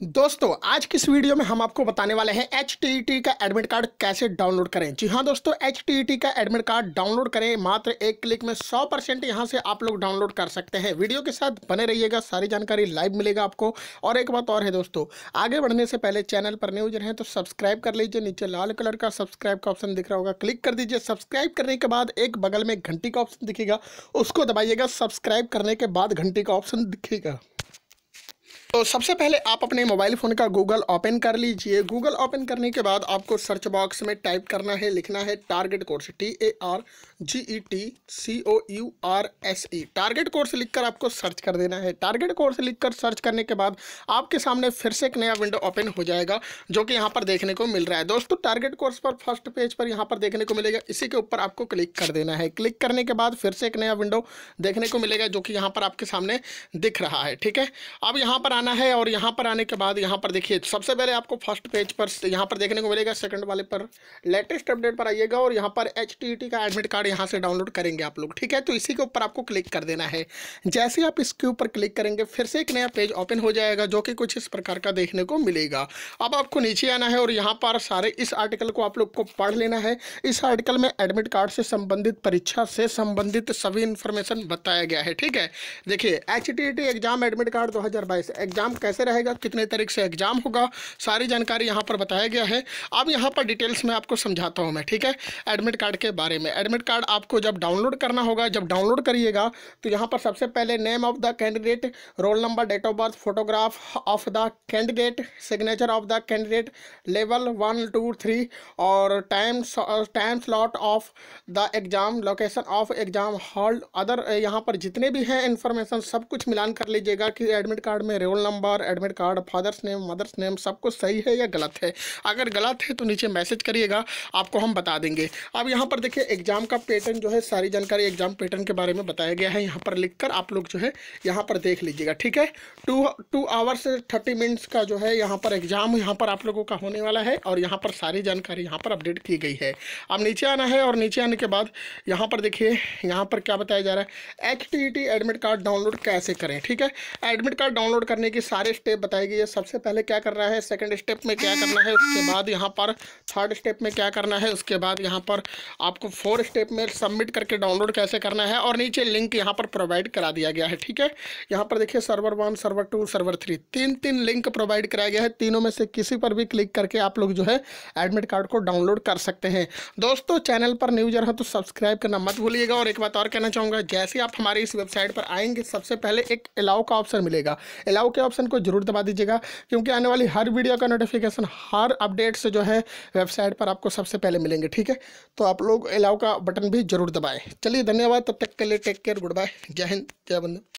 दोस्तों, आज की इस वीडियो में हम आपको बताने वाले हैं HTET का एडमिट कार्ड कैसे डाउनलोड करें? जी हाँ दोस्तों HTET का एडमिट कार्ड डाउनलोड करें, मात्र एक क्लिक में 100 परसेंट यहाँ से आप लोग डाउनलोड कर सकते हैं। वीडियो के साथ बने रहिएगा, सारी जानकारी लाइव मिलेगा आपको। और एक बात और है, दोस्तों, आगे बढ़ने से पहले चैनल पर न्यूज़ रहे तो सब्सक्राइब कर लीजिए। नीचे लाल कलर का सब्सक्राइब का ऑप्शन दिख रहा होगा क्लिक कर दीजिए। सब्सक्राइब करने के बाद एक बगल में घंटी का ऑप्शन दिखेगा, उसको दबाइएगा। सब्सक्राइब करने के बाद घंटी का ऑप्शन दिखेगा। तो सबसे पहले आप अपने मोबाइल फ़ोन का गूगल ओपन कर लीजिए। गूगल ओपन करने के बाद आपको सर्च बॉक्स में टाइप करना है, लिखना है target course T A R G E T C O U R S E target course लिखकर आपको सर्च कर देना है। टारगेट कोर्स लिखकर सर्च करने के बाद आपके सामने फिर से एक नया विंडो ओपन हो जाएगा, जो कि यहाँ पर देखने को मिल रहा है। दोस्तों टारगेट कोर्स पर फ़र्स्ट पेज पर यहाँ पर देखने को मिलेगा। इसी के ऊपर आपको क्लिक कर देना है। क्लिक करने के बाद फिर से एक नया विंडो देखने को मिलेगा, जो कि यहाँ पर आपके सामने दिख रहा है। ठीक है? अब यहाँ पर आना है और यहाँ पर आने के बाद यहाँ पर देखिए, सबसे पहले आपको फ़र्स्ट पेज पर यहाँ पर देखने को मिलेगा सेकंड वाले पर लेटेस्ट अपडेट पर आइएगा और यहाँ पर एच का एडमिट कार्ड यहाँ से डाउनलोड करेंगे आप लोग, ठीक है? तो इसी के ऊपर आपको क्लिक कर देना है। जैसे आप इसके ऊपर क्लिक करेंगे, फिर से एक नया पेज ओपन हो जाएगा जो कि कुछ इस प्रकार का देखने को मिलेगा। अब आपको नीचे आना है और यहाँ पर सारे इस आर्टिकल को आप लोग को पढ़ लेना है। इस आर्टिकल में एडमिट कार्ड से संबंधित परीक्षा से संबंधित सभी इन्फॉर्मेशन बताया गया है, ठीक है? देखिए एच एग्ज़ाम एडमिट कार्ड दो हज़ार बाईस एग्ज़ाम कैसे रहेगा, कितने तारीख से एग्ज़ाम होगा, सारी जानकारी यहाँ पर बताया गया है। अब यहाँ पर डिटेल्स में आपको समझाता हूँ मैं, ठीक है? एडमिट कार्ड के बारे में। एडमिट कार्ड आपको जब डाउनलोड करना होगा, जब डाउनलोड करिएगा तो यहाँ पर सबसे पहले name of the candidate roll number date of birth photograph of the candidate signature of the candidate level one two three और time time slot of the exam location of exam hall other यहाँ पर जितने भी हैं information सब कुछ मिलान कर लीजिएगा कि एडमिट कार्ड में roll number, admit card, father's name, mother's name, सब कुछ सही है या गलत है? अगर गलत है तो नीचे मैसेज करिएगा, आपको हम बता देंगे। अब यहाँ पर देखिए एग्ज़ाम का पैटर्न जो है, सारी जानकारी एग्ज़ाम पैटर्न के बारे में बताया गया है। यहाँ पर लिख आप लोग जो है, यहाँ पर देख लीजिएगा, ठीक है? Two two hours thirty minutes का जो है, यहाँ पर एग्ज़ाम यहाँ पर आप लोगों का होने वाला है और यहाँ पर सारी जानकारी यहाँ पर अपडेट की गई है। अब नीचे आना है और नीचे आने के बाद यहाँ पर देखिए, यहाँ पर क्या बताया जा रहा है? एच एडमिट कार्ड डाउनलोड कैसे करें, ठीक है? एडमिट कार्ड डाउनलोड करने की सारे स्टेप बताए गए सबसे पहले क्या करना है सेकंड स्टेप में क्या करना है, उसके बाद यहाँ पर थर्ड स्टेप में क्या करना है, उसके बाद यहाँ पर आपको फोर स्टेप में सबमिट करके डाउनलोड कैसे करना है और नीचे लिंक यहाँ पर प्रोवाइड करा दिया गया है, ठीक है? यहाँ पर देखिए server one server two server three तीन तीन लिंक प्रोवाइड कराया गया है, तीनों में से किसी पर भी क्लिक करके आप लोग जो है एडमिट कार्ड को डाउनलोड कर सकते हैं। दोस्तों चैनल पर न्यूजर रहा तो सब्सक्राइब करना मत भूलिएगा और एक बात और कहना चाहूँगा, जैसे आप हमारी इस वेबसाइट पर आएँगे, सबसे पहले एक अलाउ का ऑप्शन मिलेगा। अलाउ के ऑप्शन को ज़रूर दबा दीजिएगा, क्योंकि आने वाली हर वीडियो का नोटिफिकेशन हर अपडेट्स जो है वेबसाइट पर आपको सबसे पहले मिलेंगे, ठीक है? तो आप लोग अलाउ का बटन भी ज़रूर दबाएँ। चलिए, धन्यवाद। तब तक के लिए टेक केयर गुड बाय जय हिंद, जय बंदे